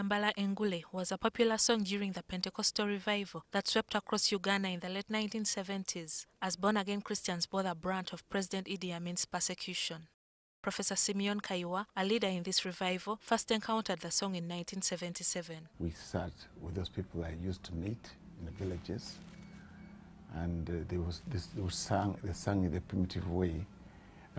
Yambala Engule was a popular song during the Pentecostal revival that swept across Uganda in the late 1970s as born-again Christians bore the brunt of President Idi Amin's persecution. Professor Simeon Kayiwa, a leader in this revival, first encountered the song in 1977. We sat with those people I used to meet in the villages, and uh, they, was, this, they, was sang, they sang in a primitive way,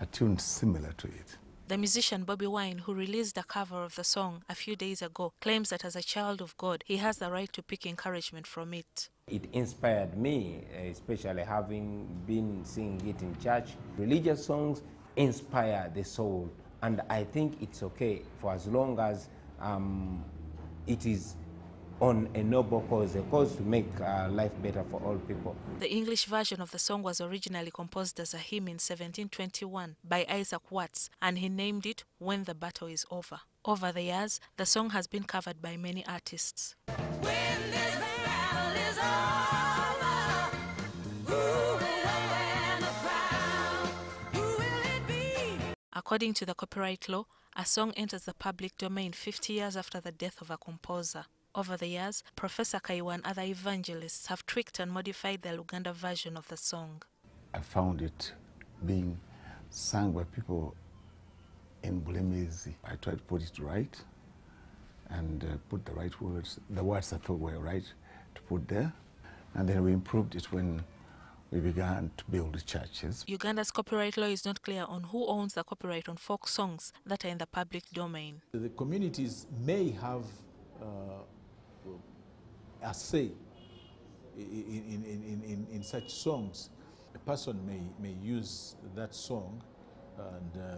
a tune similar to it. The musician Bobi Wine, who released a cover of the song a few days ago, claims that as a child of God, he has the right to pick encouragement from it. It inspired me, especially having been singing it in church. Religious songs inspire the soul, and I think it's okay for as long as um, it is on a noble cause, a cause to make uh, life better for all people. The English version of the song was originally composed as a hymn in 1721 by Isaac Watts, and he named it When the Battle is Over. Over the years, the song has been covered by many artists. According to the copyright law, a song enters the public domain 50 years after the death of a composer. Over the years, Professor Kayiwa and other evangelists have tweaked and modified the Luganda version of the song. I found it being sung by people in Bulemezi. I tried to put it right and uh, put the right words, the words I thought were right to put there. And then we improved it when we began to build churches. Uganda's copyright law is not clear on who owns the copyright on folk songs that are in the public domain. The communities may have uh, a say in, in, in, in, in such songs. A person may, may use that song and uh,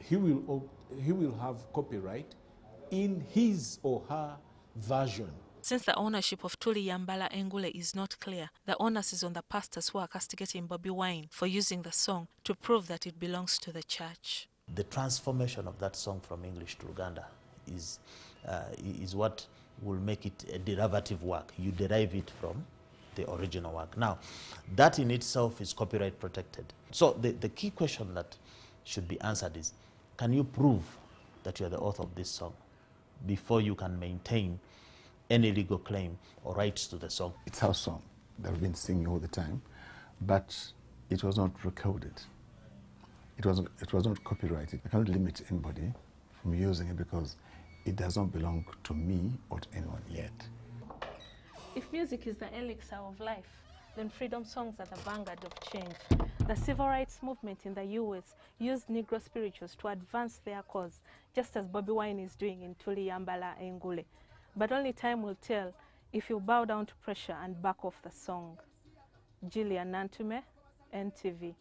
he, will, he will have copyright in his or her version. Since the ownership of Tuliyambala Engule is not clear, the onus is on the pastors who are castigating Bobi Wine for using the song to prove that it belongs to the church. The transformation of that song from English to Luganda is, uh, is what will make it a derivative work. You derive it from the original work. Now, that in itself is copyright protected. So the, the key question that should be answered is, can you prove that you are the author of this song before you can maintain any legal claim or rights to the song? It's our song that we've been singing all the time, but it was not recorded. It was, it was not copyrighted. I cannot limit anybody from using it because it does not belong to me or to anyone yet. If music is the elixir of life, then freedom songs are the vanguard of change. The civil rights movement in the US used Negro spirituals to advance their cause, just as Bobi Wine is doing in Tuliyambala Engule. But only time will tell if you bow down to pressure and back off the song. Gillian Nantume, NTV.